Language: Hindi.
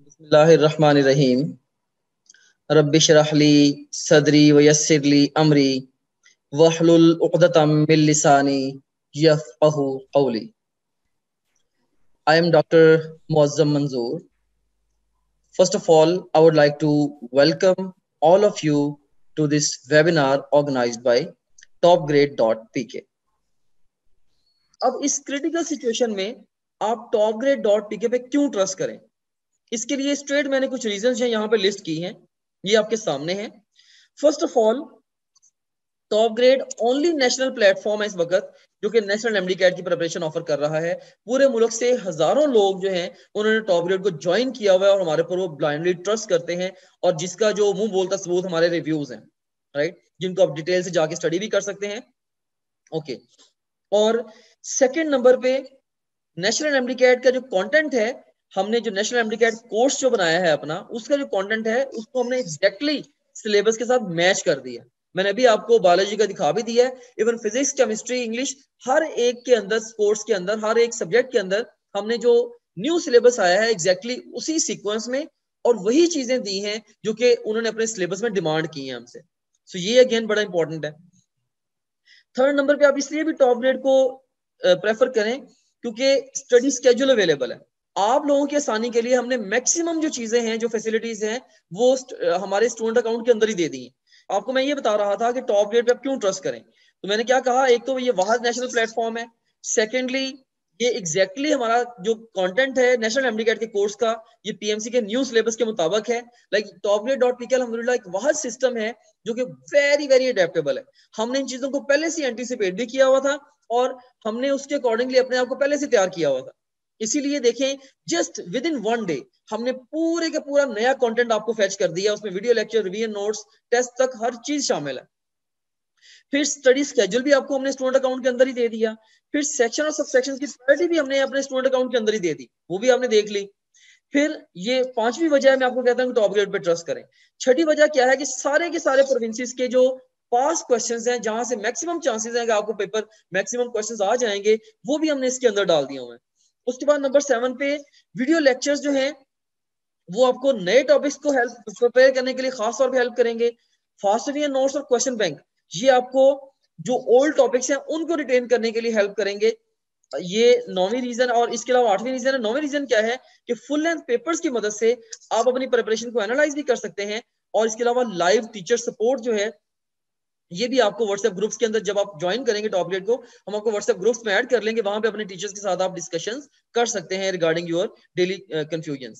बिस्मिल्लाहिर्रहमानिर्रहीम। रब्बिशराहली सदरी वयस्सिरली अम्री वहलुल like to welcome all of you to this webinar organized dot P K अब इस क्रिटिकल सिचुएशन में आप टॉप ग्रेड डॉट पीके पे क्यों ट्रस्ट करें? इसके लिए स्ट्रेट मैंने कुछ रीजन है, यहाँ पे लिस्ट की हैं। ये आपके सामने है। First of all Top Grade only national platform है इस वक्त, जो कि नेशनल एमडी कैट की प्रिपरेशन ऑफ़र कर रहा है। पूरे मुल्क से हज़ारों लोग जो हैं, उन्होंने टॉप ग्रेड को ज्वाइन किया हुआ है और हमारे पर वो ब्लाइंडली ट्रस्ट करते हैं और जिसका जो मुँह बोलता सबूत हमारे रिव्यूज़ हैं राइट जिनको आप डिटेल से जाके स्टडी भी कर सकते हैं। ओके और सेकेंड नंबर पे नेशनल एमडी कैट का जो कॉन्टेंट है हमने जो नेशनल एमडीकैट कोर्स जो बनाया है अपना, उसका जो कंटेंट है, उसको हमने एग्जैक्टली सिलेबस के साथ मैच कर दिया। मैंने अभी आपको बायोलॉजी का दिखा भी दिया है। इवन फिजिक्स केमिस्ट्री इंग्लिश हर एक के अंदर स्पोर्ट्स के अंदर, हर एक सब्जेक्ट के अंदर हमने जो न्यू सिलेबस आया है एग्जैक्टली exactly उसी सीक्वेंस में और वही चीज़ें दी हैं जो कि उन्होंने अपने सिलेबस में डिमांड की है हमसे। सो so, ये अगेन बड़ा इंपॉर्टेंट है। थर्ड नंबर पे आप इसलिए भी टॉप ग्रेड को प्रेफर करें क्योंकि स्टडी स्केड्यूल अवेलेबल है। आप लोगों की आसानी के लिए हमने मैक्सिमम जो चीज़ें हैं, जो फैसिलिटीज़ हैं, वो हमारे स्टूडेंट अकाउंट के अंदर ही दे दी आपको मैं ये बता रहा था कि टॉप ग्रेड पे आप क्यों ट्रस्ट करें? तो मैंने क्या कहा? एक तो ये वाहद नेशनल प्लेटफॉर्म है। सेकेंडली ये एग्जैक्टली exactly हमारा जो कंटेंट है नेशनल एमडीकेट के कोर्स का, ये पीएमसी के न्यू सिलेबस के मुताबिक है। Like Top Grade dot PK अलहमदुल्ला एक वाहद सिस्टम है, जो कि वेरी वेरी अडेप्टेबल है। हमने इन चीज़ों को पहले से एंटीसिपेट भी किया हुआ था और हमने उसके अकॉर्डिंगली अपने आप को पहले से तैयार किया हुआ था। इसीलिए देखें just within one day हमने पूरे का पूरा नया कंटेंट आपको फेच कर दिया, उसमें video lecture revision notes test तक हर चीज़ शामिल है। फिर स्टडी स्केड्यूल भी आपको हमने स्टूडेंट अकाउंट के अंदर ही दे दिया, फिर सेक्शन और सब सेक्शन की प्रायोरिटी भी हमने अपने स्टूडेंट अकाउंट के अंदर ही दे दी, वो भी आपने देख ली। फिर ये पांचवी वजह है मैं आपको कहता हूँ टॉप ग्रेड पे ट्रस्ट करें। छठी वजह क्या है कि सारे के सारे प्रोविंसेस के जो पास क्वेश्चंस हैं, जहाँ से मैक्सिमम चांसेस हैं कि आपको पेपर मैक्सिमम क्वेश्चंस आ जाएँगे, वो भी हमने इसके अंदर डाल दिया हुआ है। उसके बाद नंबर सेवन पे वीडियो लेक्चर्स जो हैं, वो आपको नए टॉपिक्स को हेल्प प्रिपेयर करने के लिए खास तौर पे हेल्प करेंगे। फास्ट नोट्स और क्वेश्चन बैंक ये आपको जो ओल्ड टॉपिक्स हैं, उनको रिटेन करने के लिए हेल्प करेंगे। ये नौवीं रीजन और इसके अलावा आठवीं रीजन है। नौवीं रीजन क्या है कि फुल लेंथ पेपर्स की मदद से आप अपनी प्रिपरेशन को एनालाइज भी कर सकते हैं और इसके अलावा लाइव टीचर सपोर्ट जो है ये भी आपको व्हाट्सएप ग्रुप्स के अंदर जब आप ज्वाइन करेंगे टॉप ग्रेड को, हम आपको व्हाट्सएप ग्रुप्स में ऐड कर लेंगे, वहाँ पे अपने टीचर्स के साथ आप डिस्कशंस कर सकते हैं रिगार्डिंग योर डेली कंफ्यूजन